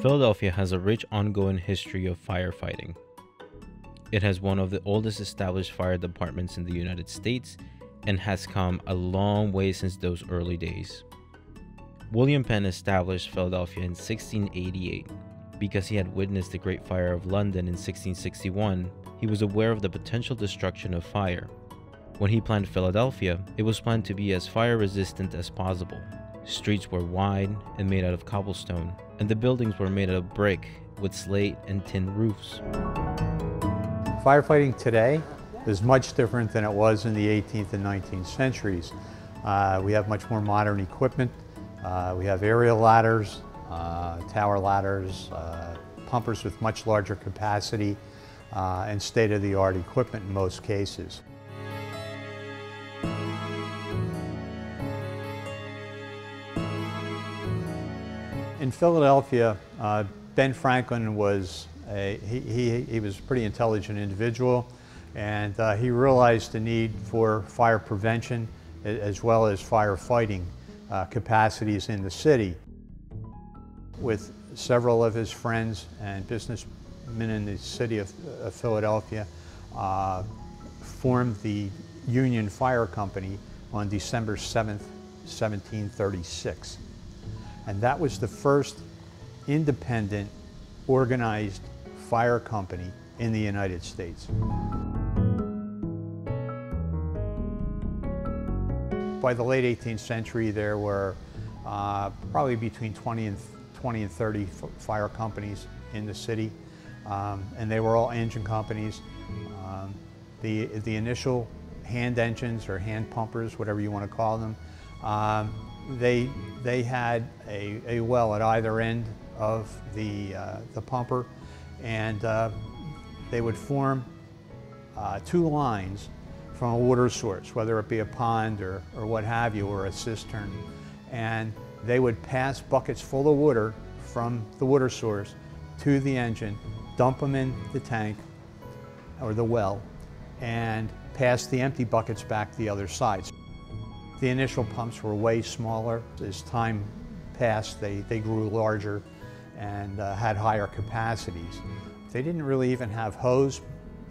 Philadelphia has a rich ongoing history of firefighting. It has one of the oldest established fire departments in the United States and has come a long way since those early days. William Penn established Philadelphia in 1688. Because he had witnessed the Great Fire of London in 1661, he was aware of the potential destruction of fire. When he planned Philadelphia, it was planned to be as fire resistant as possible. Streets were wide and made out of cobblestone, and the buildings were made out of brick with slate and tin roofs. Firefighting today is much different than it was in the 18th and 19th centuries. Uh, we have much more modern equipment. Uh, we have aerial ladders, uh, tower ladders, uh, pumpers with much larger capacity, uh, and state-of-the-art equipment in most cases. In Philadelphia, uh, Ben Franklin was a, he, he, he, was a pretty intelligent individual and uh, he realized the need for fire prevention as well as firefighting uh, capacities in the city. With several of his friends and businessmen in the city of, of Philadelphia, uh, formed the Union Fire Company on December 7th, 1736. And that was the first independent, organized fire company in the United States. By the late 18th century, there were uh, probably between 20 and 20 and 30 fire companies in the city, um, and they were all engine companies. Um, the, the initial hand engines or hand pumpers, whatever you want to call them, um, they, they had a, a well at either end of the, uh, the pumper and uh, they would form uh, two lines from a water source, whether it be a pond or, or what have you, or a cistern. And they would pass buckets full of water from the water source to the engine, dump them in the tank or the well, and pass the empty buckets back the other side. The initial pumps were way smaller. As time passed, they, they grew larger and uh, had higher capacities. They didn't really even have hose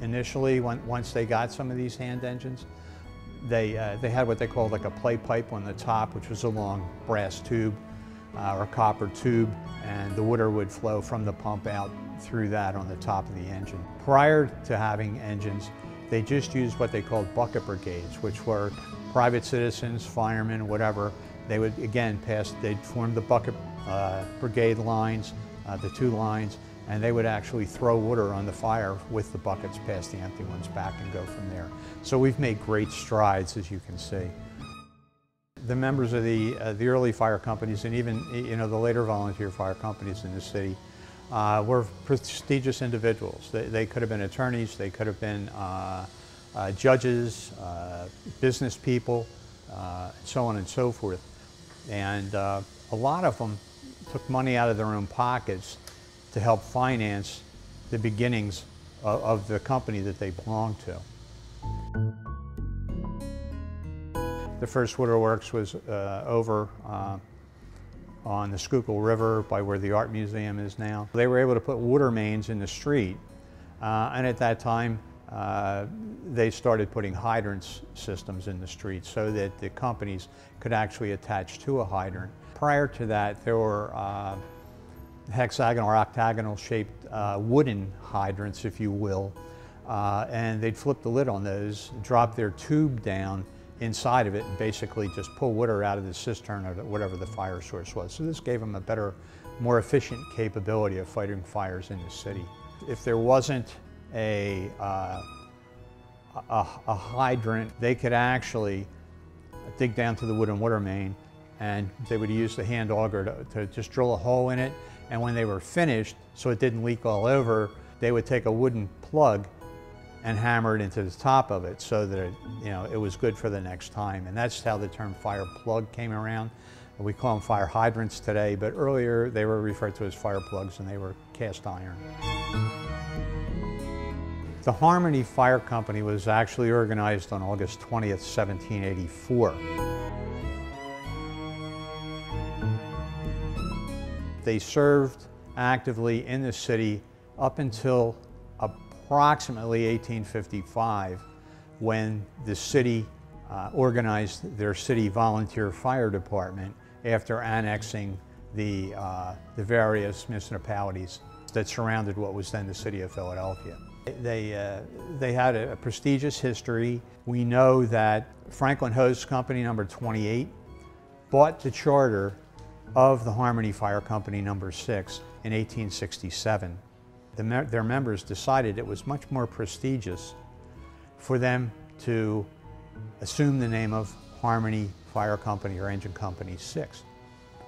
initially when, once they got some of these hand engines. They, uh, they had what they called like a play pipe on the top, which was a long brass tube uh, or copper tube, and the water would flow from the pump out through that on the top of the engine. Prior to having engines, they just used what they called bucket brigades, which were private citizens, firemen, whatever, they would again pass, they'd form the bucket uh, brigade lines, uh, the two lines, and they would actually throw water on the fire with the buckets past the empty ones back and go from there. So we've made great strides, as you can see. The members of the, uh, the early fire companies and even you know, the later volunteer fire companies in the city uh, were prestigious individuals. They, they, could have been attorneys, they could have been uh, uh, judges, uh, business people, uh, so on and so forth. And uh, a lot of them took money out of their own pockets to help finance the beginnings of, of the company that they belonged to. The first Woodrow waterworks was over on the Schuylkill River by where the Art Museum is now. They were able to put water mains in the street uh, and at that time uh, they started putting hydrants systems in the streets so that the companies could actually attach to a hydrant. Prior to that, there were uh, hexagonal or octagonal shaped uh, wooden hydrants, if you will, uh, and they'd flip the lid on those, drop their tube down inside of it, and basically just pull water out of the cistern or whatever the fire source was. So this gave them a better, more efficient capability of fighting fires in the city. If there wasn't a, uh, a, a, hydrant, they could actually dig down to the wooden water main and they would use the hand auger to, to just drill a hole in it. And when they were finished, so it didn't leak all over, they would take a wooden plug and hammered into the top of it so that it, you know, it was good for the next time. And that's how the term fire plug came around. We call them fire hydrants today, but earlier they were referred to as fire plugs and they were cast iron. The Harmony Fire Company was actually organized on August 20th, 1784. They served actively in the city up until approximately 1855 when the city uh, organized their city volunteer fire department after annexing the, uh, the various municipalities that surrounded what was then the city of Philadelphia. They, uh, they had a, prestigious history. We know that Franklin Hose Company number 28 bought the charter of the Harmony Fire Company number 6 in 1867. The their members decided it was much more prestigious for them to assume the name of Harmony Fire Company or Engine Company 6.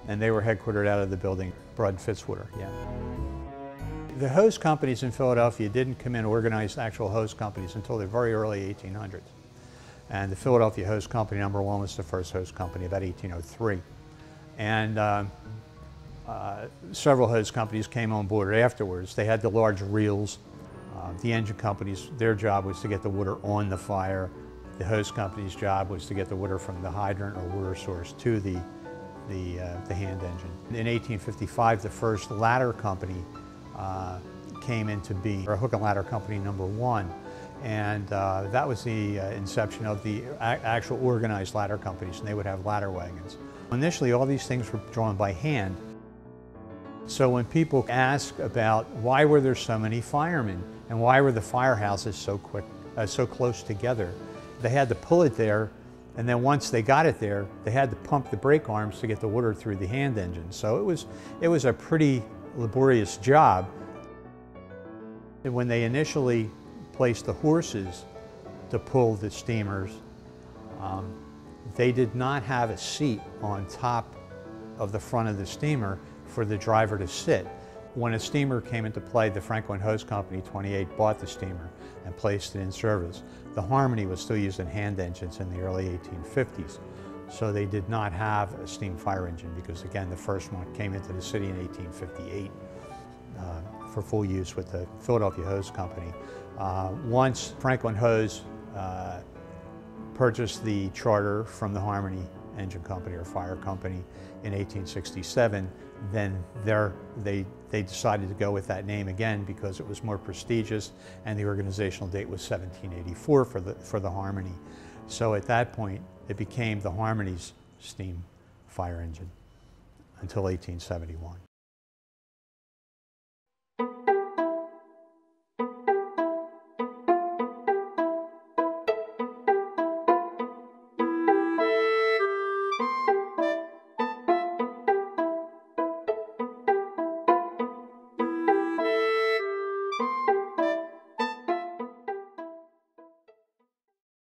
And they were headquartered out of the building, Broad Fitzwater, yeah. The hose companies in Philadelphia didn't come in organized actual hose companies until the very early 1800s. And the Philadelphia Hose Company number one was the first hose company, about 1803. And uh, uh, several hose companies came on board afterwards. They had the large reels. Uh, the engine companies, their job was to get the water on the fire. The hose company's job was to get the water from the hydrant or water source to the, the, uh, the hand engine. In 1855, the first ladder company uh, came into being, or hook and ladder company number one. And uh, that was the uh, inception of the actual organized ladder companies, and they would have ladder wagons. Initially, all these things were drawn by hand. So when people ask about why were there so many firemen and why were the firehouses so quick, uh, so close together, they had to pull it there, and then once they got it there, they had to pump the brake arms to get the water through the hand engine. So it was, it was a pretty laborious job. And when they initially placed the horses to pull the steamers, um, they did not have a seat on top of the front of the steamer for the driver to sit. When a steamer came into play, the Franklin Hose Company 28 bought the steamer and placed it in service. The Harmony was still using hand engines in the early 1850s. So they did not have a steam fire engine because again, the first one came into the city in 1858 uh, for full use with the Philadelphia Hose Company. Uh, once Franklin Hose uh, purchased the charter from the Harmony Engine Company or Fire Company in 1867, then they, they decided to go with that name again because it was more prestigious and the organizational date was 1784 for the, for the Harmony. So at that point, it became the Harmony's steam fire engine until 1871.